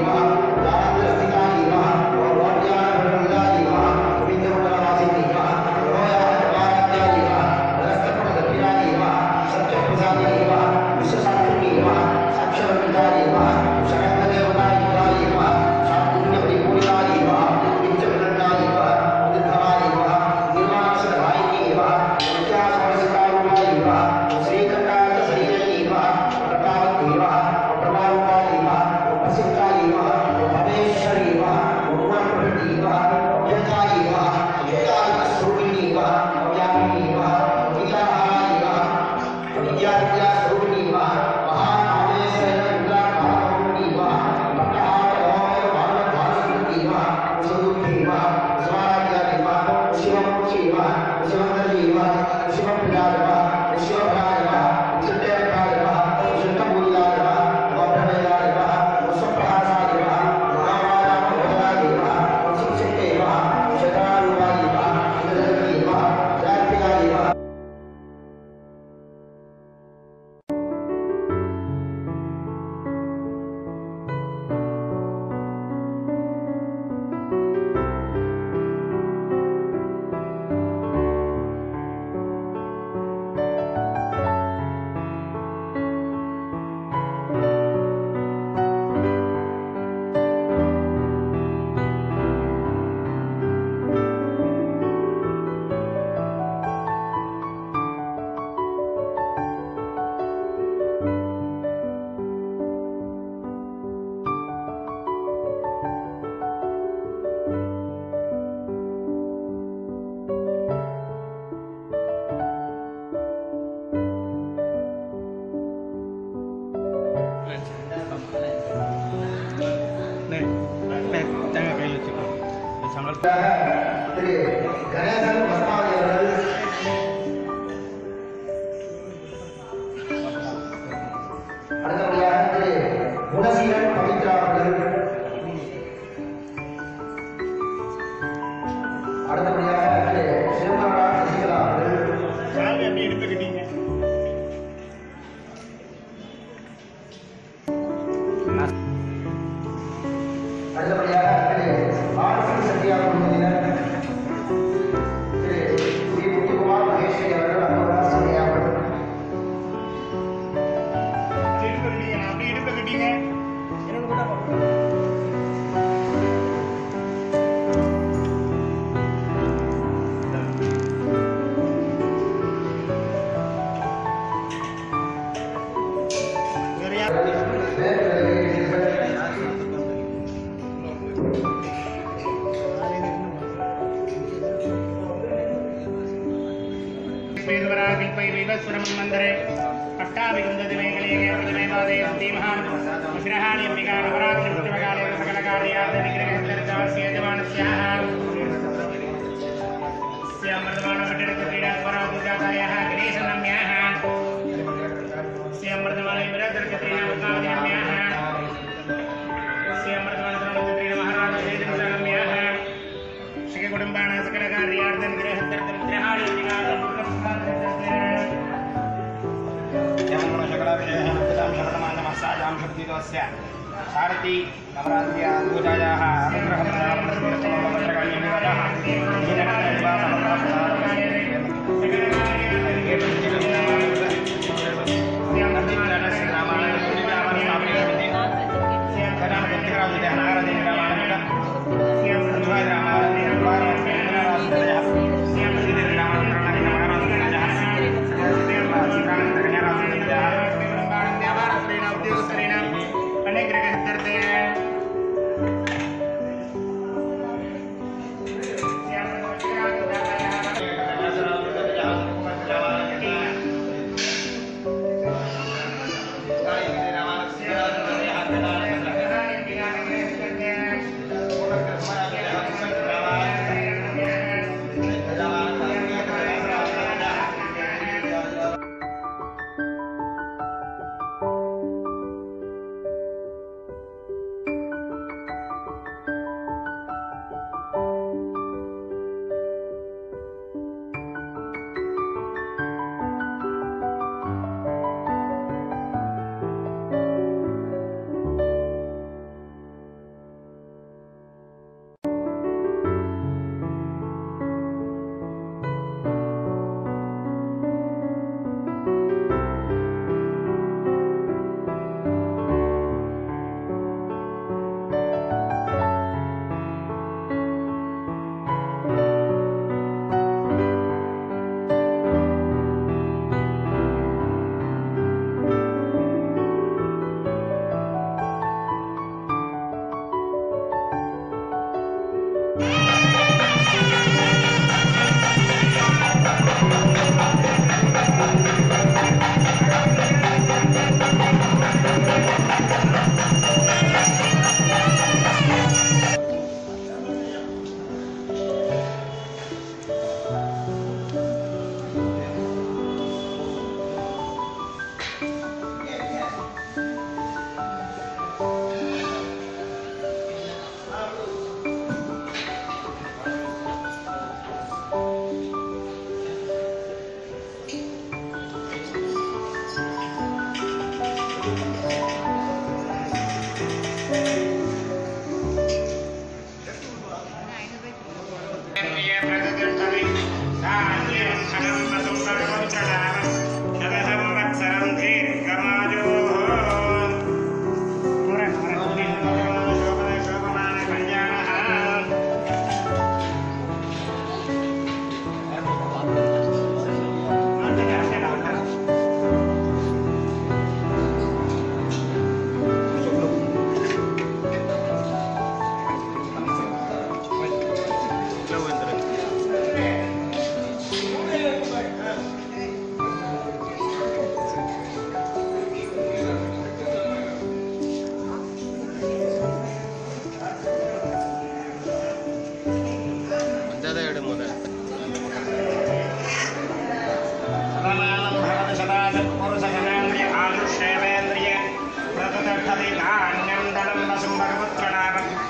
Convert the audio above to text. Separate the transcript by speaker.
Speaker 1: Jamaah திரு கணேசன் பத்மாவதி அவர்கள் அடுத்தபடியாக பவித்ரா அவர்கள் அடுத்தபடியாக
Speaker 2: देव धीमहान् विग्रहाणि अम्बिकानुपराक्षिमकाले सकलकार्यात् विग्रहश्चरितवानस्याः स्यामृतमाणपटनक्रीडाद्वारा पूजातायाः गणेशनाम
Speaker 3: Sarti, Kamratya, Budaya,
Speaker 2: Harun, Rahman,